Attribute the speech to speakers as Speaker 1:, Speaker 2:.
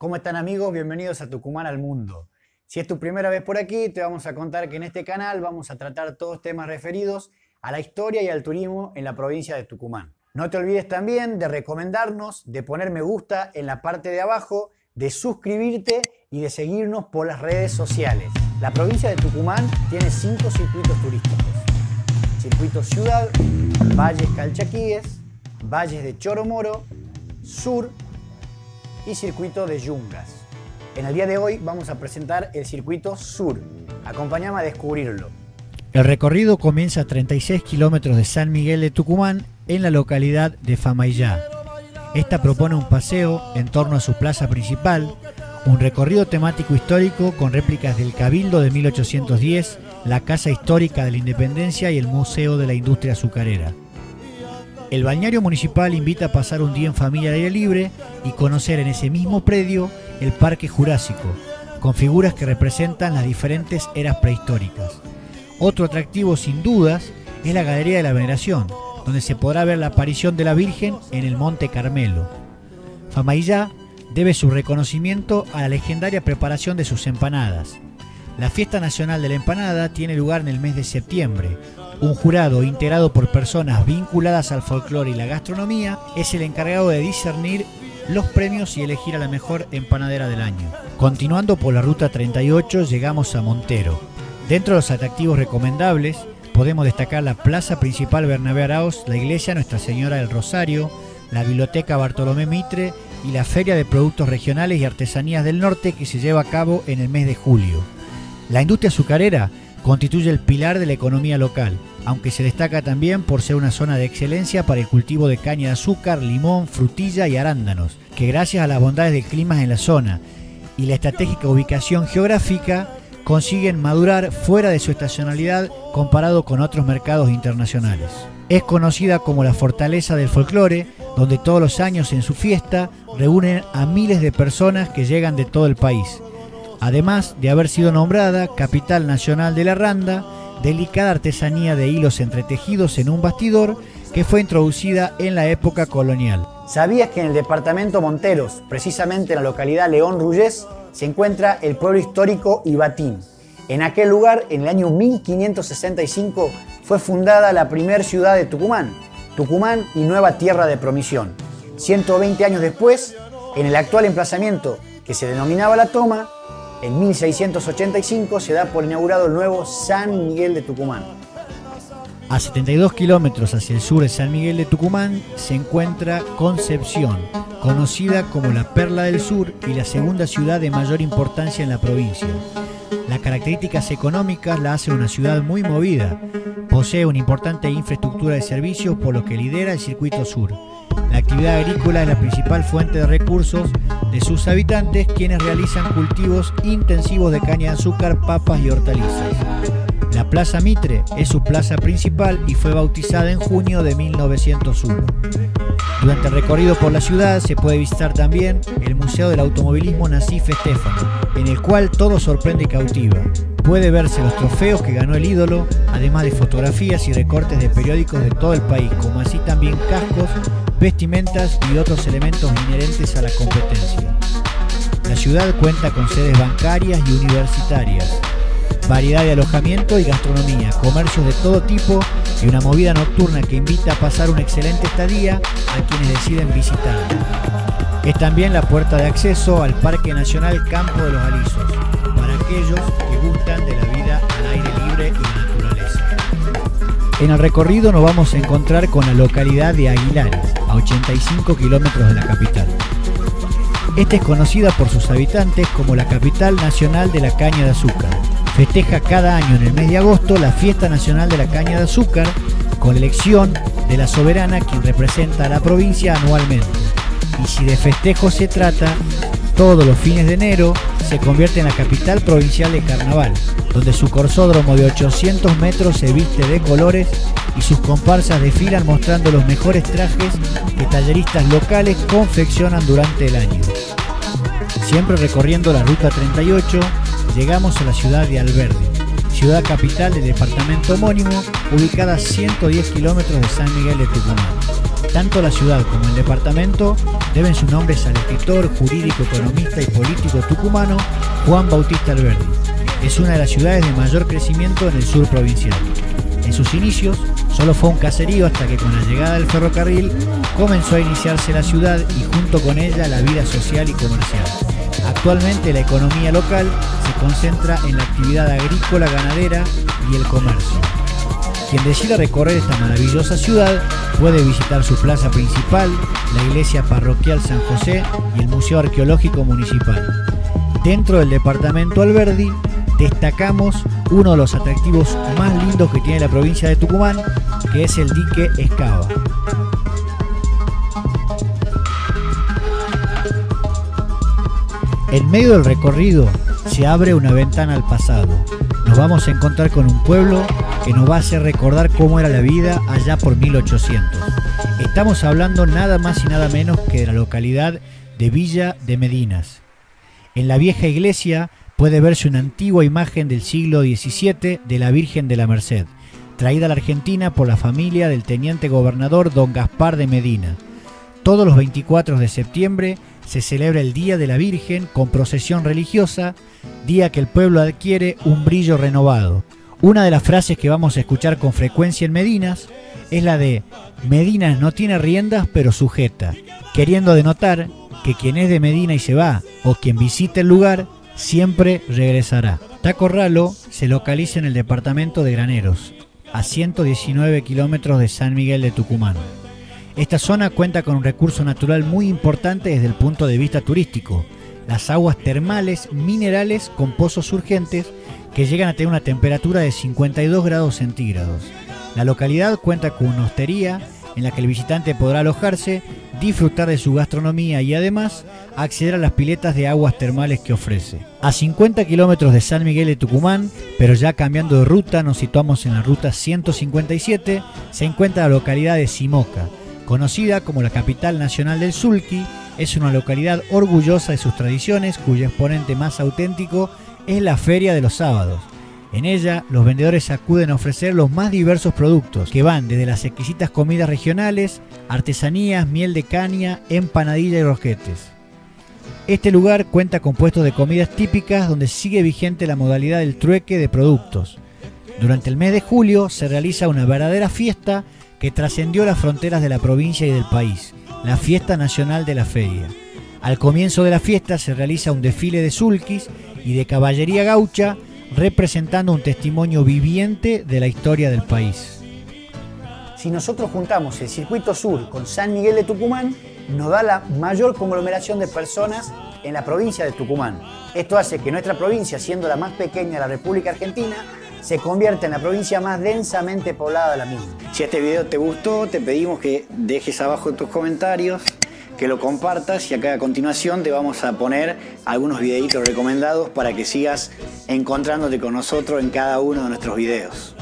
Speaker 1: ¿Cómo están amigos? Bienvenidos a Tucumán al Mundo. Si es tu primera vez por aquí, te vamos a contar que en este canal vamos a tratar todos temas referidos a la historia y al turismo en la provincia de Tucumán. No te olvides también de recomendarnos, de poner me gusta en la parte de abajo, de suscribirte y de seguirnos por las redes sociales. La provincia de Tucumán tiene cinco circuitos turísticos. Circuito Ciudad, Valles Calchaquíes, Valles de Choromoro, Sur, y circuito de Yungas. En el día de hoy vamos a presentar el circuito Sur. Acompáñame a descubrirlo.
Speaker 2: El recorrido comienza a 36 kilómetros de San Miguel de Tucumán en la localidad de Famayá. Esta propone un paseo en torno a su plaza principal, un recorrido temático histórico con réplicas del Cabildo de 1810, la Casa Histórica de la Independencia y el Museo de la Industria Azucarera. El balneario municipal invita a pasar un día en familia de aire libre y conocer en ese mismo predio el Parque Jurásico, con figuras que representan las diferentes eras prehistóricas. Otro atractivo sin dudas es la Galería de la Veneración, donde se podrá ver la aparición de la Virgen en el Monte Carmelo. Famaillá debe su reconocimiento a la legendaria preparación de sus empanadas. La fiesta nacional de la empanada tiene lugar en el mes de septiembre, un jurado integrado por personas vinculadas al folclore y la gastronomía es el encargado de discernir los premios y elegir a la mejor empanadera del año. Continuando por la ruta 38 llegamos a Montero. Dentro de los atractivos recomendables podemos destacar la plaza principal Bernabé Arauz, la iglesia Nuestra Señora del Rosario, la biblioteca Bartolomé Mitre y la feria de productos regionales y artesanías del norte que se lleva a cabo en el mes de julio. La industria azucarera constituye el pilar de la economía local, aunque se destaca también por ser una zona de excelencia para el cultivo de caña de azúcar, limón, frutilla y arándanos, que gracias a las bondades del clima en la zona y la estratégica ubicación geográfica consiguen madurar fuera de su estacionalidad comparado con otros mercados internacionales. Es conocida como la fortaleza del folclore, donde todos los años en su fiesta reúnen a miles de personas que llegan de todo el país además de haber sido nombrada capital nacional de la randa, delicada artesanía de hilos entretejidos en un bastidor que fue introducida en la época colonial.
Speaker 1: ¿Sabías que en el departamento Monteros, precisamente en la localidad León Rullés, se encuentra el pueblo histórico Ibatín? En aquel lugar, en el año 1565, fue fundada la primera ciudad de Tucumán, Tucumán y nueva tierra de promisión. 120 años después, en el actual emplazamiento que se denominaba La Toma, en 1685 se da por inaugurado el nuevo San Miguel de Tucumán.
Speaker 2: A 72 kilómetros hacia el sur de San Miguel de Tucumán se encuentra Concepción, conocida como la Perla del Sur y la segunda ciudad de mayor importancia en la provincia. Las características económicas la hacen una ciudad muy movida. Posee una importante infraestructura de servicios por lo que lidera el circuito sur. La actividad agrícola es la principal fuente de recursos de sus habitantes, quienes realizan cultivos intensivos de caña de azúcar, papas y hortalizas. La Plaza Mitre es su plaza principal y fue bautizada en junio de 1901. Durante el recorrido por la ciudad se puede visitar también el Museo del Automovilismo Nasif Estefano, en el cual todo sorprende y cautiva. Puede verse los trofeos que ganó el ídolo, además de fotografías y recortes de periódicos de todo el país, como así también cascos vestimentas y otros elementos inherentes a la competencia. La ciudad cuenta con sedes bancarias y universitarias, variedad de alojamiento y gastronomía, comercios de todo tipo y una movida nocturna que invita a pasar una excelente estadía a quienes deciden visitar. Es también la puerta de acceso al Parque Nacional Campo de los Alisos, para aquellos que gustan de la vida al aire libre y. En el recorrido nos vamos a encontrar con la localidad de Aguilares, a 85 kilómetros de la capital. Esta es conocida por sus habitantes como la capital nacional de la caña de azúcar. Festeja cada año en el mes de agosto la fiesta nacional de la caña de azúcar con elección de la soberana quien representa a la provincia anualmente. Y si de festejo se trata, todos los fines de enero se convierte en la capital provincial de carnaval, donde su corsódromo de 800 metros se viste de colores y sus comparsas desfilan mostrando los mejores trajes que talleristas locales confeccionan durante el año. Siempre recorriendo la ruta 38, llegamos a la ciudad de Alverde, ciudad capital del departamento homónimo, ubicada a 110 kilómetros de San Miguel de Tucumán. Tanto la ciudad como el departamento deben sus nombres al escritor, jurídico, economista y político tucumano Juan Bautista Alberdi. Es una de las ciudades de mayor crecimiento en el sur provincial. En sus inicios solo fue un caserío hasta que con la llegada del ferrocarril comenzó a iniciarse la ciudad y junto con ella la vida social y comercial. Actualmente la economía local se concentra en la actividad agrícola, ganadera y el comercio. Quien decida recorrer esta maravillosa ciudad puede visitar su plaza principal, la iglesia parroquial San José y el Museo Arqueológico Municipal. Dentro del departamento Alberdi destacamos uno de los atractivos más lindos que tiene la provincia de Tucumán, que es el dique Escava. En medio del recorrido se abre una ventana al pasado. Nos vamos a encontrar con un pueblo que nos va a hacer recordar cómo era la vida allá por 1800. Estamos hablando nada más y nada menos que de la localidad de Villa de Medinas. En la vieja iglesia puede verse una antigua imagen del siglo XVII de la Virgen de la Merced, traída a la Argentina por la familia del teniente gobernador don Gaspar de Medina. Todos los 24 de septiembre se celebra el Día de la Virgen con procesión religiosa, día que el pueblo adquiere un brillo renovado. Una de las frases que vamos a escuchar con frecuencia en Medinas es la de Medinas no tiene riendas pero sujeta, queriendo denotar que quien es de Medina y se va, o quien visite el lugar, siempre regresará. Tacorralo se localiza en el departamento de Graneros, a 119 kilómetros de San Miguel de Tucumán. Esta zona cuenta con un recurso natural muy importante desde el punto de vista turístico, las aguas termales minerales con pozos urgentes que llegan a tener una temperatura de 52 grados centígrados. La localidad cuenta con una hostería en la que el visitante podrá alojarse, disfrutar de su gastronomía y además acceder a las piletas de aguas termales que ofrece. A 50 kilómetros de San Miguel de Tucumán, pero ya cambiando de ruta, nos situamos en la ruta 157, se encuentra la localidad de Simoca, conocida como la capital nacional del Sulki, es una localidad orgullosa de sus tradiciones cuyo exponente más auténtico es la feria de los sábados. En ella, los vendedores acuden a ofrecer los más diversos productos, que van desde las exquisitas comidas regionales, artesanías, miel de caña, empanadilla y rosquetes. Este lugar cuenta con puestos de comidas típicas donde sigue vigente la modalidad del trueque de productos. Durante el mes de julio se realiza una verdadera fiesta que trascendió las fronteras de la provincia y del país, la fiesta nacional de la feria. Al comienzo de la fiesta se realiza un desfile de sulquis y de caballería gaucha representando un testimonio viviente de la historia del país.
Speaker 1: Si nosotros juntamos el circuito sur con San Miguel de Tucumán, nos da la mayor conglomeración de personas en la provincia de Tucumán. Esto hace que nuestra provincia, siendo la más pequeña de la República Argentina, se convierta en la provincia más densamente poblada de la misma. Si este video te gustó, te pedimos que dejes abajo tus comentarios que lo compartas y acá a continuación te vamos a poner algunos videitos recomendados para que sigas encontrándote con nosotros en cada uno de nuestros videos.